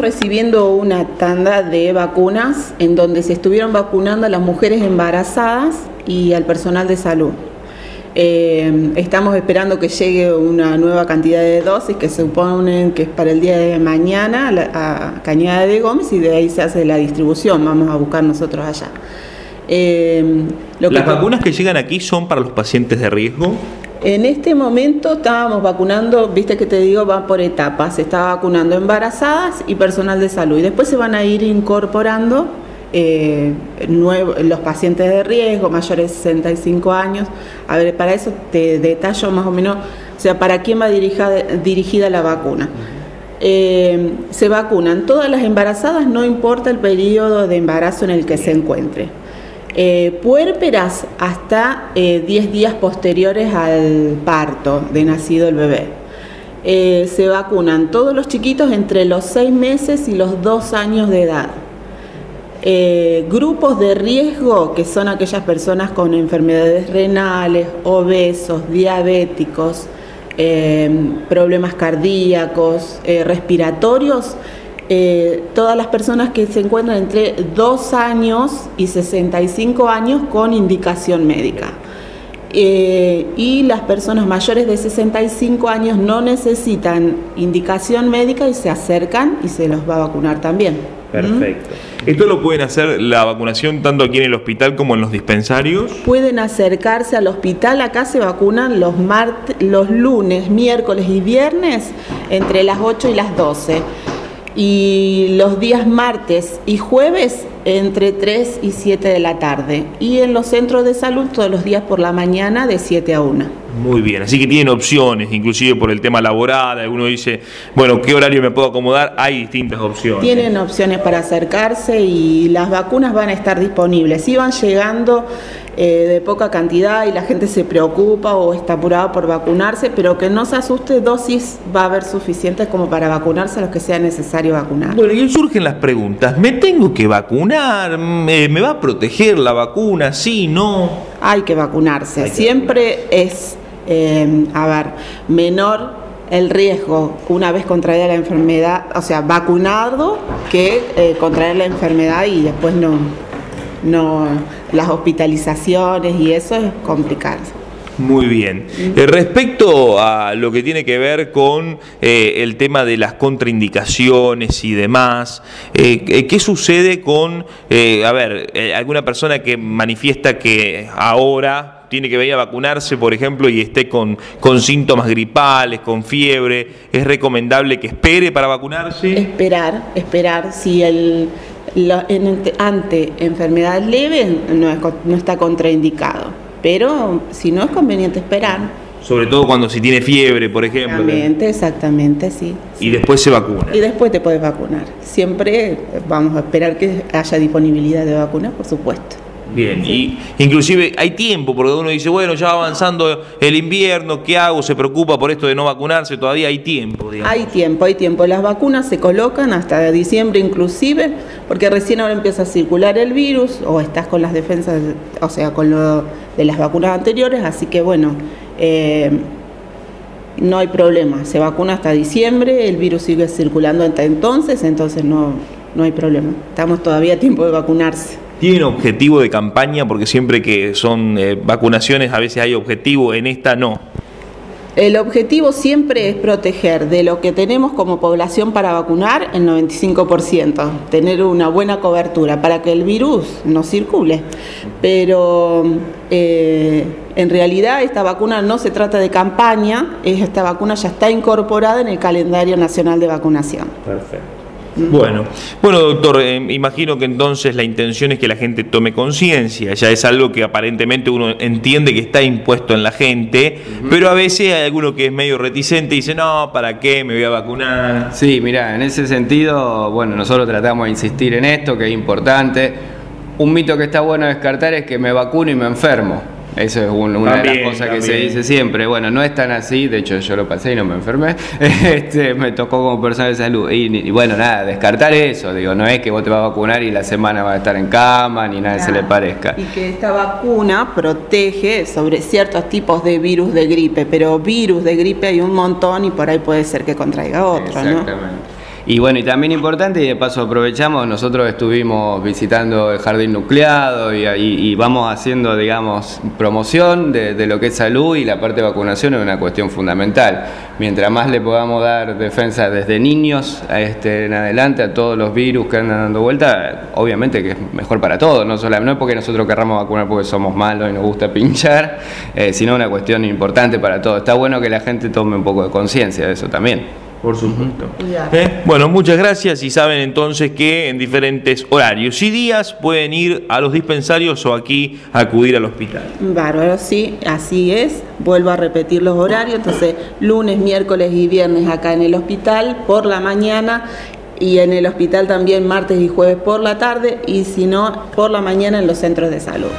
recibiendo una tanda de vacunas en donde se estuvieron vacunando a las mujeres embarazadas y al personal de salud. Eh, estamos esperando que llegue una nueva cantidad de dosis que se suponen que es para el día de mañana a Cañada de Gómez y de ahí se hace la distribución. Vamos a buscar nosotros allá. Eh, ¿Las vacunas que llegan aquí son para los pacientes de riesgo? En este momento estábamos vacunando, viste que te digo, va por etapas. Se está vacunando embarazadas y personal de salud. Y después se van a ir incorporando eh, los pacientes de riesgo, mayores de 65 años. A ver, para eso te detallo más o menos, o sea, para quién va dirigida, dirigida la vacuna. Eh, se vacunan todas las embarazadas, no importa el periodo de embarazo en el que se encuentre. Eh, puérperas hasta 10 días posteriores al parto de nacido el bebé. se vacunan todos los chiquitos entre los 6 meses y los 2 años de edad. Eh, grupos de riesgo, que son aquellas personas con enfermedades renales, obesos, diabéticos, eh, problemas cardíacos, eh, respiratorios, todas las personas que se encuentran entre 2 años y 65 años con indicación médica. y las personas mayores de 65 años no necesitan indicación médica y se acercan y se los va a vacunar también. Perfecto. ¿Esto lo pueden hacer la vacunación tanto aquí en el hospital como en los dispensarios? Pueden acercarse al hospital, acá se vacunan los, los lunes, miércoles y viernes entre las 8 y las 12 y los días martes y jueves entre 3 y 7 de la tarde y en los centros de salud todos los días por la mañana de 7 a 1. Muy bien, así que tienen opciones, inclusive por el tema laboral, alguno dice, bueno, ¿qué horario me puedo acomodar? Hay distintas opciones. Tienen opciones para acercarse y las vacunas van a estar disponibles. Iban llegando eh, de poca cantidad y la gente se preocupa o está apurada por vacunarse, pero que no se asuste, dosis va a haber suficientes como para vacunarse a los que sea necesario vacunar. Bueno, y surgen las preguntas, ¿me tengo que vacunar? ¿Me, va a proteger la vacuna? ¿Sí? ¿No? Hay que vacunarse, siempre es, eh, a ver, menor el riesgo una vez contraída la enfermedad, o sea, vacunado, que eh, contraer la enfermedad y después no, no las hospitalizaciones y eso es complicado. Muy bien. Eh, respecto a lo que tiene que ver con eh, el tema de las contraindicaciones y demás, eh, ¿qué sucede con, a ver, alguna persona que manifiesta que ahora tiene que venir a vacunarse, por ejemplo, y esté con, con síntomas gripales, con fiebre, ¿es recomendable que espere para vacunarse? Esperar, esperar. Si el, ante enfermedades leves no, no está contraindicado, pero si no es conveniente esperar. Sobre todo cuando si tiene fiebre, por ejemplo. Exactamente, exactamente, sí. Y después se vacuna. Y después te puedes vacunar. Siempre vamos a esperar que haya disponibilidad de vacuna, por supuesto. Bien, y inclusive hay tiempo, porque uno dice, bueno, ya va avanzando el invierno, ¿qué hago? Se preocupa por esto de no vacunarse, todavía hay tiempo. Hay tiempo, hay tiempo. Las vacunas se colocan hasta diciembre inclusive, porque recién ahora empieza a circular el virus, o estás con las defensas, o sea, con lo de las vacunas anteriores, así que bueno, eh, no hay problema. Se vacuna hasta diciembre, el virus sigue circulando hasta entonces, entonces no, no hay problema. Estamos todavía a tiempo de vacunarse. ¿Tienen objetivo de campaña? Porque siempre que son eh, vacunaciones a veces hay objetivo, en esta no. El objetivo siempre es proteger de lo que tenemos como población para vacunar el 95%, tener una buena cobertura para que el virus no circule. Pero eh, en realidad esta vacuna no se trata de campaña, esta vacuna ya está incorporada en el calendario nacional de vacunación. Perfecto. Bueno, bueno doctor, eh, imagino que entonces la intención es que la gente tome conciencia, ya es algo que aparentemente uno entiende que está impuesto en la gente, pero a veces hay alguno que es medio reticente y dice, no, ¿para qué me voy a vacunar? Sí, mira, en ese sentido, bueno, nosotros tratamos de insistir en esto, que es importante. Un mito que está bueno descartar es que me vacuno y me enfermo. Eso es una de las cosas que se dice siempre. Bueno, no es tan así, de hecho yo lo pasé y no me enfermé, este, me tocó como persona de salud. Y, bueno, nada, descartar eso, digo, no es que vos te vas a vacunar y la semana vas a estar en cama, ni nada se le parezca. Y que esta vacuna protege sobre ciertos tipos de virus de gripe, pero virus de gripe hay un montón y por ahí puede ser que contraiga otro, Exactamente. Y bueno, y también importante, y de paso aprovechamos, nosotros estuvimos visitando el jardín nucleado y, vamos haciendo, digamos, promoción de, lo que es salud y la parte de vacunación es una cuestión fundamental. Mientras más le podamos dar defensa desde niños a este, en adelante a todos los virus que andan dando vuelta, obviamente que es mejor para todos, no, solamente, no es porque nosotros querramos vacunar porque somos malos y nos gusta pinchar, eh, sino una cuestión importante para todos. Está bueno que la gente tome un poco de conciencia de eso también. Por supuesto. ¿Eh? Bueno, muchas gracias y saben entonces que en diferentes horarios y días pueden ir a los dispensarios o aquí acudir al hospital. Bárbaro, sí, así es. Vuelvo a repetir los horarios, entonces lunes, miércoles y viernes acá en el hospital por la mañana y en el hospital también martes y jueves por la tarde y si no por la mañana en los centros de salud.